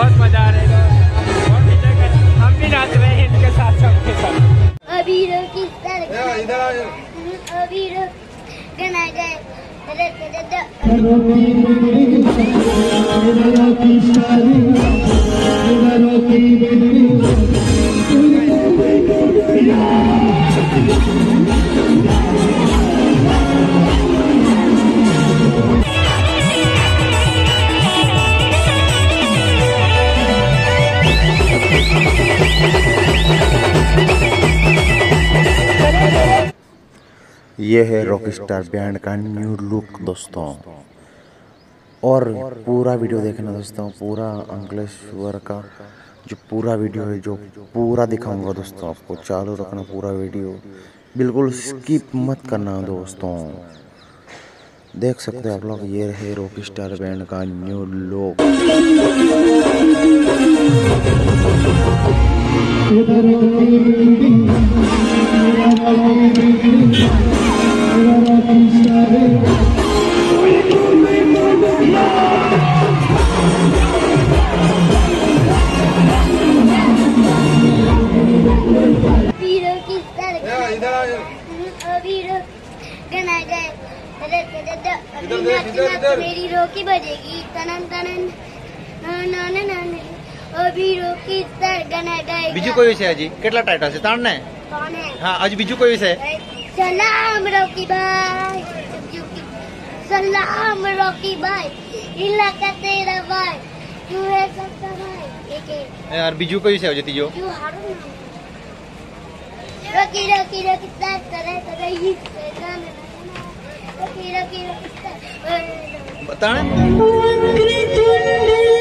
बहुत मज़ा आ रहा है हम भी नाच रहे हैं इनके साथ सबके साथ। अभी रोकी अभी रोक ये है रॉकस्टार बैंड का न्यू लुक दोस्तों। और पूरा वीडियो देखना, दोस्तों, पूरा अंकलेश्वर का जो पूरा वीडियो है, जो पूरा दिखाऊँगा, दोस्तों, आपको चालू रखना पूरा वीडियो बिल्कुल स्किप मत करना, दोस्तों। देख सकते हैं आप लोग, ये है रॉकस्टार बैंड का न्यू लुक બીજું કયું છે હજી કેટલા ટાઈટલ છે ત્રણ ને હા હજી બીજું કયું છે સલામ રોકીભાઈ સલામ રોકીભાઈ ઇલાકા તેરા ભાઈ તું હે સત્તા ભાઈ યાર બીજું કયું છે હજી ત્રીજો રોકી રોકી રોકી તાર કરે કરે હી રોકી રોકી રોકી તાર તાણે